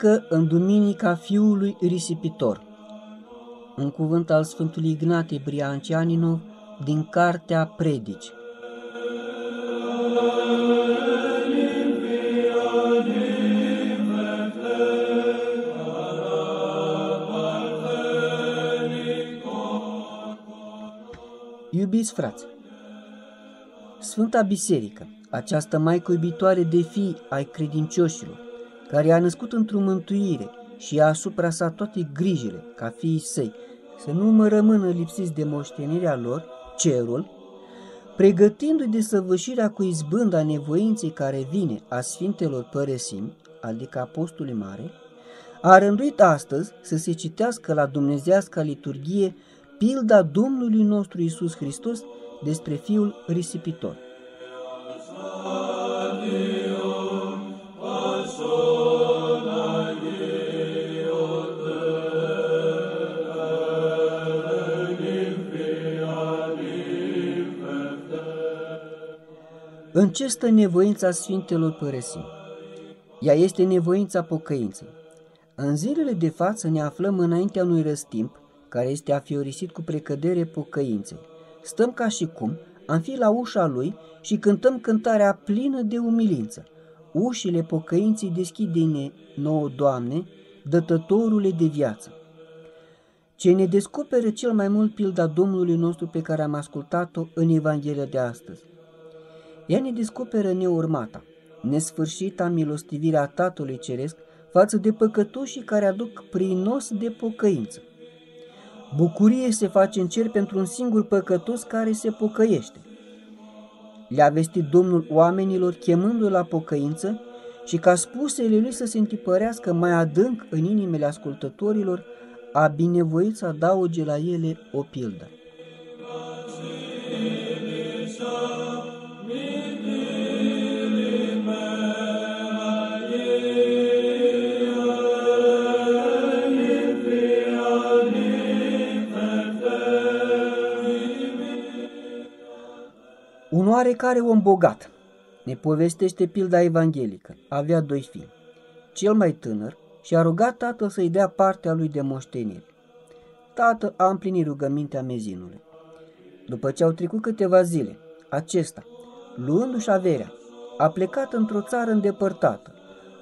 Predică în Duminica Fiului Risipitor. Un cuvânt al Sfântului Ignate Briancianinov din Cartea Predici. Iubiți frați, Sfânta Biserică, această Maică iubitoare de fii ai credincioșilor, care a născut într-o mântuire și ia asupra sa toate grijile ca fiii săi, să nu mă rămână lipsiți de moștenirea lor, cerul, pregătindu-i de săvârșirea cu izbânda nevoinței care vine a Sfintelor Părăsim, adică Apostolului Mare, a rânduit astăzi să se citească la dumnezească liturghie pilda Domnului nostru Isus Hristos despre Fiul risipitor. În ce stă nevoința Sfintelor Părăsim? Ea este nevoința pocăinței. În zilele de față ne aflăm înaintea unui răstimp care este afiorisit cu precădere pocăinței. Stăm ca și cum am fi la ușa lui și cântăm cântarea plină de umilință. Ușile pocăinței deschide-ne nouă, Doamne, dătătorule de viață. Ce ne descoperă cel mai mult pilda Domnului nostru pe care am ascultat-o în Evanghelia de astăzi. Ea ne descoperă neurmata, nesfârșita milostivirea Tatălui Ceresc față de păcătoșii care aduc prinos de pocăință. Bucurie se face în cer pentru un singur păcătos care se pocăiește. Le-a vestit Domnul oamenilor chemându-l la pocăință și ca spusele lui să se întipărească mai adânc în inimile ascultătorilor, a binevoit să adauge la ele o pildă. Un oarecare om bogat, ne povestește pilda evanghelică, avea doi fii. Cel mai tânăr și-a rugat tatăl să-i dea partea lui de moștenire. Tatăl a împlinit rugămintea mezinului. După ce au trecut câteva zile, acesta, luându-și averea, a plecat într-o țară îndepărtată,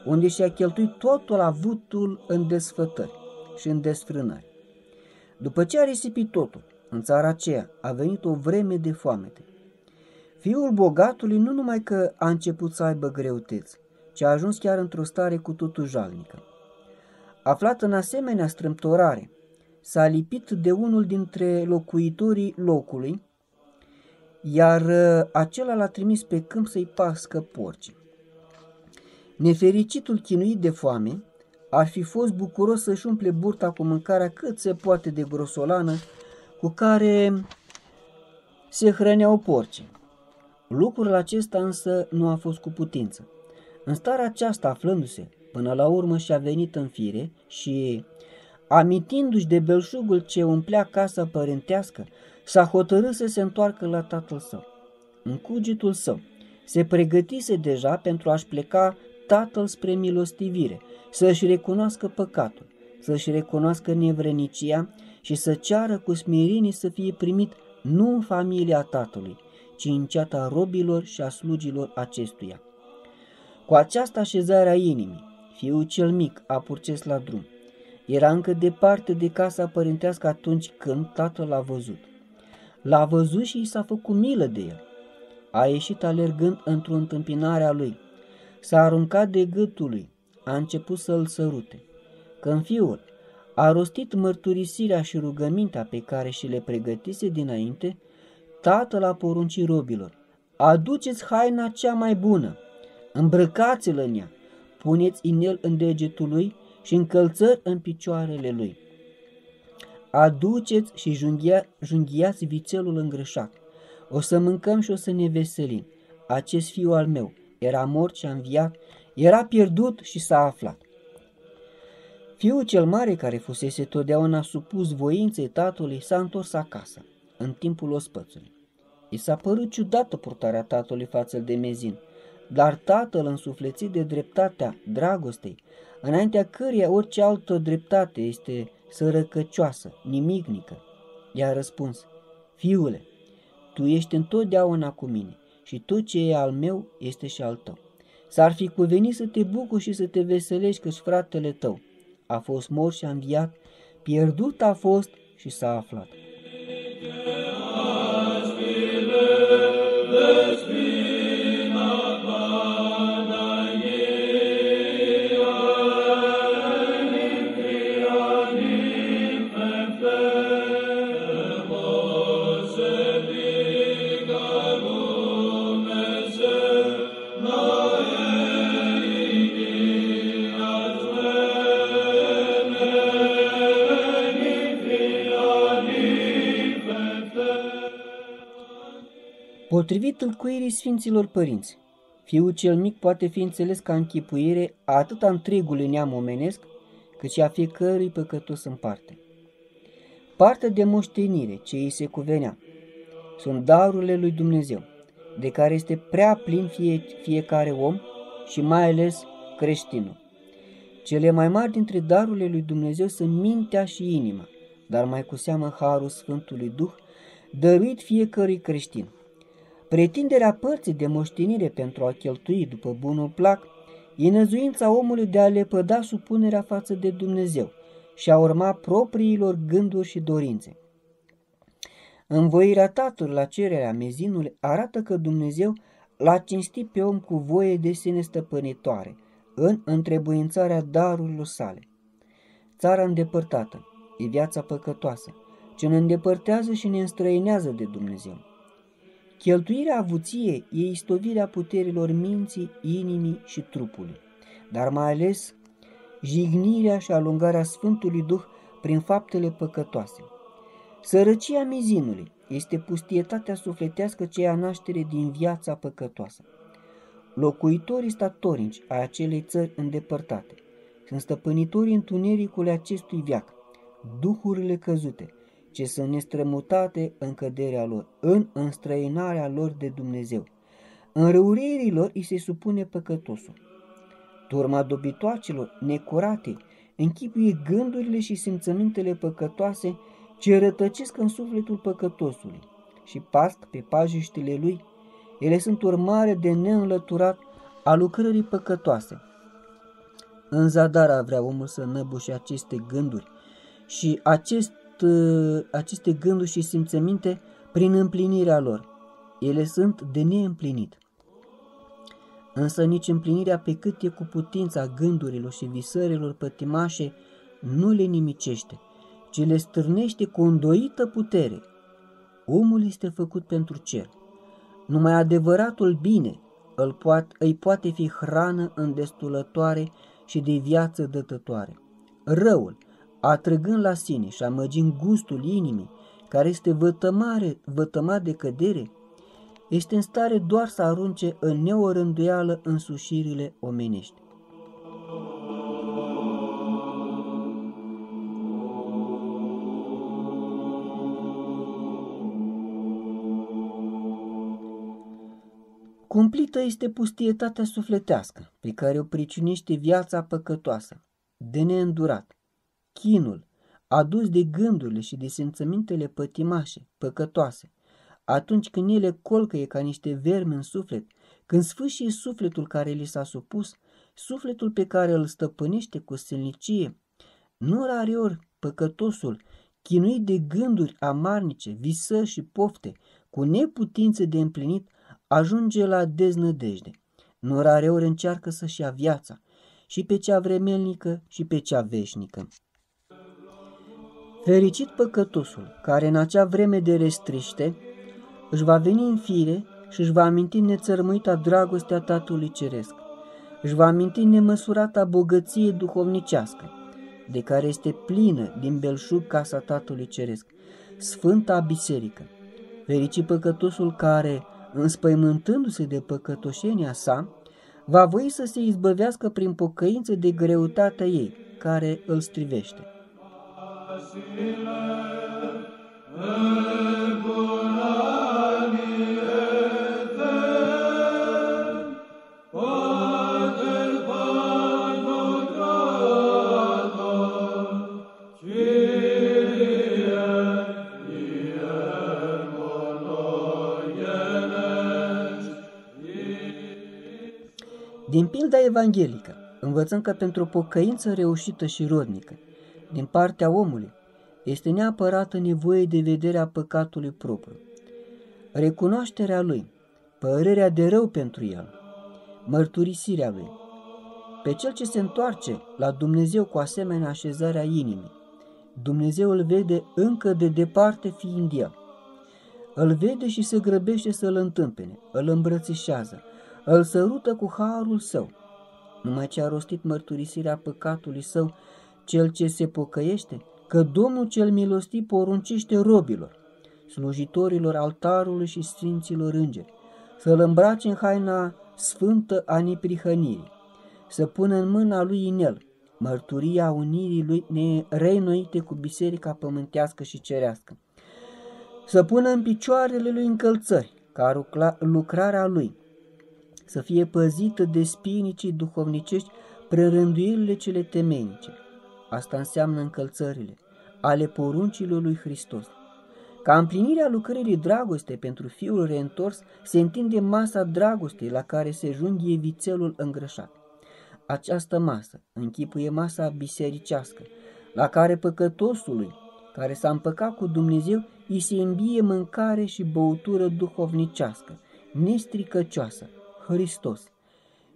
unde și-a cheltuit totul avutul în desfătări și în desfrânări. După ce a risipit totul, în țara aceea a venit o vreme de foamete. Fiul bogatului nu numai că a început să aibă greutăți, ci a ajuns chiar într-o stare cu totul jalnică. Aflat în asemenea strâmtorare, s-a lipit de unul dintre locuitorii locului, iar uh, acela l-a trimis pe câmp să-i pască porci. Nefericitul chinuit de foame ar fi fost bucuros să-și umple burta cu mâncarea cât se poate de grosolană cu care se hrăneau porcii. Lucrul acesta însă nu a fost cu putință. În starea aceasta, aflându-se, până la urmă și-a venit în fire și, amintindu-și de belșugul ce umplea casa părintească, s-a hotărât să se întoarcă la tatăl său. În cugetul său se pregătise deja pentru a-și pleca tatăl spre milostivire, să-și recunoască păcatul, să-și recunoască nevrenicia și să ceară cu smirinii să fie primit nu în familia tatălui, ci în ceata robilor și a slugilor acestuia. Cu această așezare a inimii, fiul cel mic a purces la drum. Era încă departe de casa părintească atunci când tatăl l-a văzut. L-a văzut și i s-a făcut milă de el. A ieșit alergând într-o întâmpinare a lui. S-a aruncat de gâtul lui. A început să-l sărute. Când fiul a rostit mărturisirea și rugămintea pe care și le pregătise dinainte, tatăl a poruncit robilor, aduceți haina cea mai bună, îmbrăcați-l în ea, puneți inel în degetul lui și încălțări în picioarele lui. Aduceți și junghia, junghiați vițelul îngrășat. O să mâncăm și o să ne veselim. Acest fiu al meu era mort și a înviat, era pierdut și s-a aflat. Fiul cel mare, care fusese totdeauna supus voinței tatălui, s-a întors acasă în timpul ospățului. I s-a părut ciudată purtarea tatălui față de mezin, dar Tatăl însuflețit de dreptatea dragostei, înaintea căreia orice altă dreptate este sărăcăcioasă, nimicnică. I-a răspuns, Fiule, tu ești întotdeauna cu mine și tot ce e al meu este și al tău. S-ar fi cuvenit să te bucuri și să te veselești că fratele tău a fost mort și a înviat, pierdut a fost și s-a aflat. Potrivit încuirii Sfinților Părinți, fiul cel mic poate fi înțeles ca închipuire atât a întregului neam omenesc, cât și a fiecărui păcătos în parte. Partea de moștenire ce îi se cuvenea sunt darurile lui Dumnezeu, de care este prea plin fie, fiecare om și mai ales creștinul. Cele mai mari dintre darurile lui Dumnezeu sunt mintea și inima, dar mai cu seamă Harul Sfântului Duh, dăruit fiecărui creștin. Pretinderea părții de moștenire pentru a cheltui după bunul plac e năzuința omului de a lepăda supunerea față de Dumnezeu și a urma propriilor gânduri și dorințe. Învoirea tatălui la cererea mezinului arată că Dumnezeu l-a cinstit pe om cu voie de sine stăpânitoare, în întrebuințarea darurilor sale. Țara îndepărtată e viața păcătoasă, ce ne îndepărtează și ne înstrăinează de Dumnezeu. Cheltuirea avuției e istovirea puterilor minții, inimii și trupului, dar mai ales jignirea și alungarea Sfântului Duh prin faptele păcătoase. Sărăcia mizinului este pustietatea sufletească ce ia naștere din viața păcătoasă. Locuitorii statornici ai acelei țări îndepărtate sunt stăpânitorii întunericului acestui viac, duhurile căzute, ce sunt nestrămutate în căderea lor, în înstrăinarea lor de Dumnezeu. În răuririi lor îi se supune păcătosul. Turma dobitoacelor, necurate, închipuie gândurile și simțămintele păcătoase ce rătăcesc în sufletul păcătosului și pasc pe pajiștile lui. Ele sunt urmare de neînlăturat a lucrării păcătoase. În zadar vrea omul să năbușe aceste gânduri și acest Uh, aceste gânduri și simțăminte prin împlinirea lor. Ele sunt de neîmplinit. Însă nici împlinirea pe cât e cu putința gândurilor și visărilor pătimașe nu le nimicește, ci le stârnește cu îndoită putere. Omul este făcut pentru cer. Numai adevăratul bine îl poate, îi poate fi hrană îndestulătoare și de viață dătătoare. Răul, atrăgând la sine și amăgind gustul inimii, care este vătămare, vătămat de cădere, este în stare doar să arunce în neorânduială însușirile omenești. Cumplită este pustietatea sufletească, pe care o priciunește viața păcătoasă, de neîndurat, chinul, adus de gândurile și de simțămintele pătimașe, păcătoase, atunci când ele colcăie ca niște vermi în suflet, când sfâșie sufletul care li s-a supus, sufletul pe care îl stăpânește cu silnicie, nu ori păcătosul, chinuit de gânduri amarnice, visări și pofte, cu neputință de împlinit, ajunge la deznădejde. Nu ori încearcă să-și ia viața, și pe cea vremelnică și pe cea veșnică. Fericit păcătosul, care în acea vreme de restriște își va veni în fire și își va aminti nețărmuita dragostea Tatălui Ceresc, își va aminti nemăsurata bogăție duhovnicească, de care este plină din belșug casa Tatălui Ceresc, Sfânta Biserică. Fericit păcătosul care, înspăimântându-se de păcătoșenia sa, va voi să se izbăvească prin pocăință de greutatea ei, care îl strivește. Din pilda evanghelică, învățăm că pentru o pocăință reușită și rodnică, din partea omului, este neapărată nevoie de vederea păcatului propriu, recunoașterea lui, părerea de rău pentru el, mărturisirea lui. Pe cel ce se întoarce la Dumnezeu cu asemenea așezarea inimii, Dumnezeu îl vede încă de departe fiind el. Îl vede și se grăbește să-l întâmpene, îl îmbrățișează, îl sărută cu harul său. Numai ce a rostit mărturisirea păcatului său, cel ce se pocăiește, că Domnul cel milostiv poruncește robilor, slujitorilor altarului și sfinților îngeri, să-l îmbrace în haina sfântă a neprihănirii, să pună în mâna lui inel mărturia unirii lui reînnoite cu biserica pământească și cerească, să pună în picioarele lui încălțări, ca lucrarea lui, să fie păzită de spinicii duhovnicești prerânduirile cele temenice. Asta înseamnă încălțările ale poruncilor lui Hristos. Ca împlinirea lucrării dragoste pentru fiul reîntors, se întinde masa dragostei la care se junghie vițelul îngrășat. Această masă închipuie masa bisericească, la care păcătosului, care s-a împăcat cu Dumnezeu, îi se îmbie mâncare și băutură duhovnicească, nestricăcioasă, Hristos,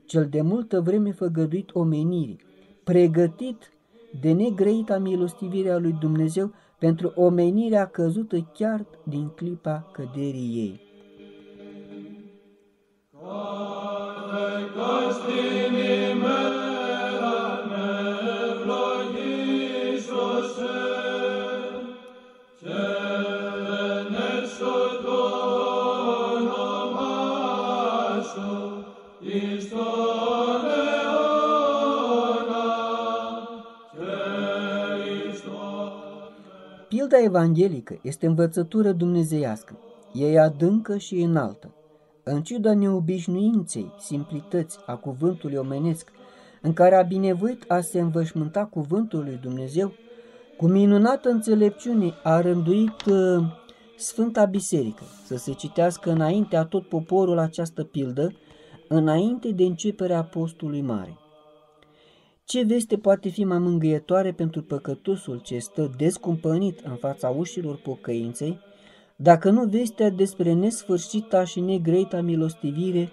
cel de multă vreme făgăduit omenirii, pregătit de negrăita milostivirea lui Dumnezeu pentru omenirea căzută chiar din clipa căderii ei. Pilda evanghelică este învățătură dumnezeiască. E adâncă și înaltă. În ciuda neobișnuinței, simplități a cuvântului omenesc, în care a binevoit a se învășmânta cuvântul lui Dumnezeu, cu minunată înțelepciune a rânduit uh, Sfânta Biserică să se citească înainte a tot poporul această pildă, înainte de începerea apostului mare. Ce veste poate fi mai mângâietoare pentru păcătosul ce stă descumpănit în fața ușilor pocăinței, dacă nu vestea despre nesfârșita și negreita milostivire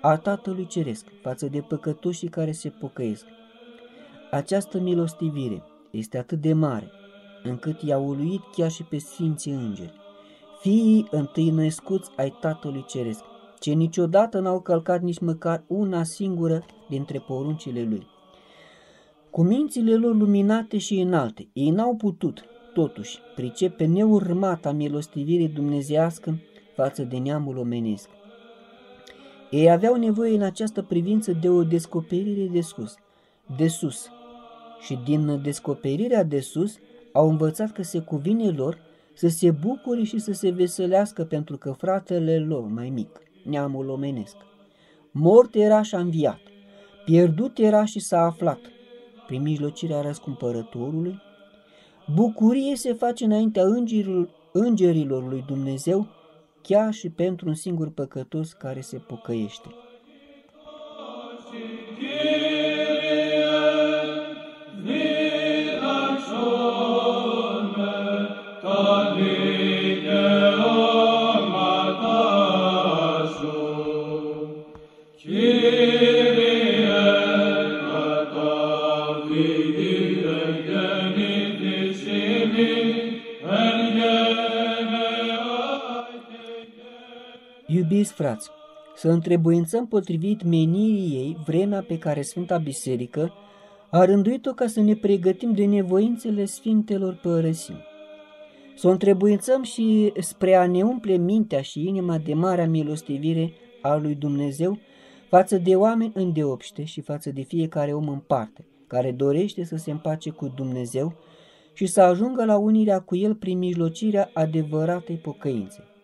a Tatălui Ceresc față de păcătoșii care se pocăiesc. Această milostivire este atât de mare, încât i-a uluit chiar și pe Sfinții Îngeri, fiii întâi născuți ai Tatălui Ceresc, ce niciodată n-au călcat nici măcar una singură dintre poruncile Lui. Cu mințile lor luminate și înalte, ei n-au putut, totuși, pricepe neurmata milostivirii dumnezească față de neamul omenesc. Ei aveau nevoie în această privință de o descoperire de sus, de sus, și din descoperirea de sus au învățat că se cuvine lor să se bucure și să se veselească pentru că fratele lor mai mic, neamul omenesc, mort era și a înviat, pierdut era și s-a aflat, prin mijlocirea răscumpărătorului, bucurie se face înaintea îngerilor, îngerilor lui Dumnezeu, chiar și pentru un singur păcătos care se pocăiește. Iubiți frați, să întrebuințăm potrivit menirii ei vremea pe care Sfânta Biserică a rânduit-o ca să ne pregătim de nevoințele Sfintelor părăsim. Să o întrebuințăm și spre a ne umple mintea și inima de marea milostivire a lui Dumnezeu față de oameni îndeopște și față de fiecare om în parte, care dorește să se împace cu Dumnezeu și să ajungă la unirea cu El prin mijlocirea adevăratei pocăințe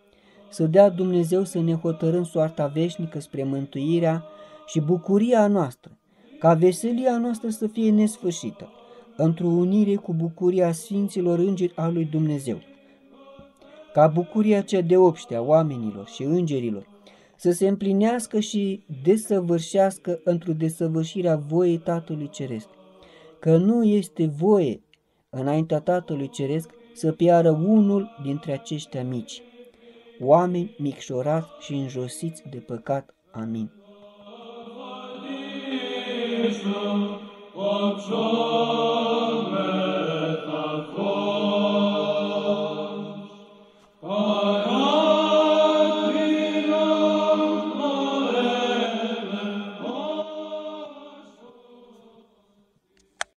să dea Dumnezeu să ne hotărâm soarta veșnică spre mântuirea și bucuria noastră, ca veselia noastră să fie nesfârșită, într-o unire cu bucuria Sfinților Îngeri a lui Dumnezeu. Ca bucuria cea de obște a oamenilor și îngerilor să se împlinească și desăvârșească într-o desăvârșirea voiei Tatălui Ceresc, că nu este voie înaintea Tatălui Ceresc să piară unul dintre aceștia mici, oameni micșorați și înjosiți de păcat. Amin. Amen.